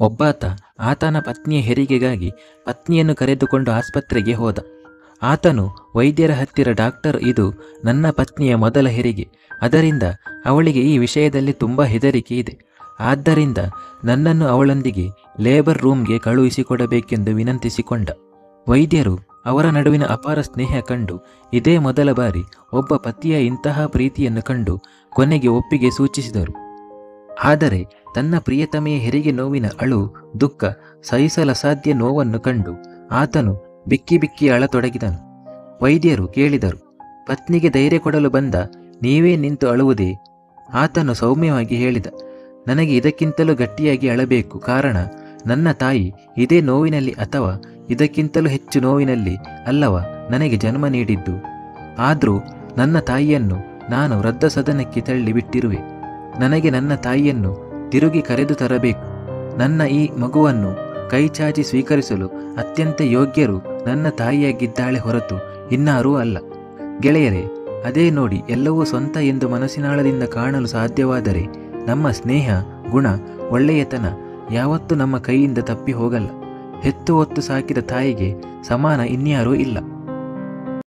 ಒಬ್ಬಾತ ಆತನ ಪತ್ನಿಯ ಹೆರಿಗೆಗಾಗಿ ಪತ್ನಿಯನ್ನು ಕರೆದುಕೊಂಡು ಆಸ್ಪತ್ರೆಗೆ ಹೋದ. ಆತನು ವೈದ್ಯರ ಹತ್ತಿರ ಡಾಕ್ಟರ್, ಇದು ನನ್ನ ಪತ್ನಿಯ ಮೊದಲ ಹೆರಿಗೆ. ಅದರಿಂದ ಅವಳಿಗೆ ಈ ವಿಷಯದಲ್ಲಿ ತುಂಬ ಹೆದರಿಕೆ ಇದೆ. ಆದ್ದರಿಂದ ನನ್ನನ್ನು ಅವಳೊಂದಿಗೆ ಲೇಬರ್ ರೂಮ್ಗೆ ಕಳುಹಿಸಿಕೊಡಬೇಕೆಂದು ವಿನಂತಿಸಿಕೊಂಡ. ವೈದ್ಯರು ಅವರ ನಡುವಿನ ಅಪಾರ ಸ್ನೇಹ ಕಂಡು ಇದೇ ಮೊದಲ ಬಾರಿ ಒಬ್ಬ ಪತಿಯ ಇಂತಹ ಪ್ರೀತಿಯನ್ನು ಕಂಡು ಕೊನೆಗೆ ಒಪ್ಪಿಗೆ ಸೂಚಿಸಿದರು. ಆದರೆ ತನ್ನ ಪ್ರಿಯತಮೆಯ ಹೆರಿಗೆ ನೋವಿನ ಅಳು ದುಃಖ ಸಹಿಸಲಸಾಧ್ಯ ನೋವನ್ನು ಕಂಡು ಆತನು ಬಿಕ್ಕಿ ಬಿಕ್ಕಿ ಅಳತೊಡಗಿದನು. ವೈದ್ಯರು ಕೇಳಿದರು, ಪತ್ನಿಗೆ ಧೈರ್ಯ ಕೊಡಲು ಬಂದ ನೀವೇ ನಿಂತು ಅಳುವುದೇ? ಆತನು ಸೌಮ್ಯವಾಗಿ ಹೇಳಿದ, ನನಗೆ ಇದಕ್ಕಿಂತಲೂ ಗಟ್ಟಿಯಾಗಿ ಅಳಬೇಕು ಕಾರಣ ನನ್ನ ತಾಯಿ ಇದೇ ನೋವಿನಲ್ಲಿ ಅಥವಾ ಇದಕ್ಕಿಂತಲೂ ಹೆಚ್ಚು ನೋವಿನಲ್ಲಿ ಅಲ್ಲವ ನನಗೆ ಜನ್ಮ ನೀಡಿದ್ದು. ಆದರೂ ನನ್ನ ತಾಯಿಯನ್ನು ನಾನು ವೃದ್ಧಸದನಕ್ಕೆ ತಳ್ಳಿ ಬಿಟ್ಟಿರುವೆ ನನಗೆ ನನ್ನ ತಾಯಿಯನ್ನು ತಿರುಗಿ ಕರೆದು ತರಬೇಕು. ನನ್ನ ಈ ಮಗುವನ್ನು ಕೈಚಾಚಿ ಸ್ವೀಕರಿಸಲು ಅತ್ಯಂತ ಯೋಗ್ಯರು ನನ್ನ ತಾಯಿಯಾಗಿದ್ದಾಳೆ ಹೊರತು ಇನ್ನಾರೂ ಅಲ್ಲ. ಗೆಳೆಯರೇ, ಅದೇ ನೋಡಿ ಎಲ್ಲವೂ ಸ್ವಂತ ಎಂದು ಮನಸ್ಸಿನಾಳದಿಂದ ಕಾಣಲು ಸಾಧ್ಯವಾದರೆ ನಮ್ಮ ಸ್ನೇಹ, ಗುಣ, ಒಳ್ಳೆಯತನ ಯಾವತ್ತೂ ನಮ್ಮ ಕೈಯಿಂದ ತಪ್ಪಿ ಹೋಗಲ್ಲ. ಹೆತ್ತು ಹೊತ್ತು ಸಾಕಿದ ತಾಯಿಗೆ ಸಮಾನ ಇನ್ಯಾರೂ ಇಲ್ಲ.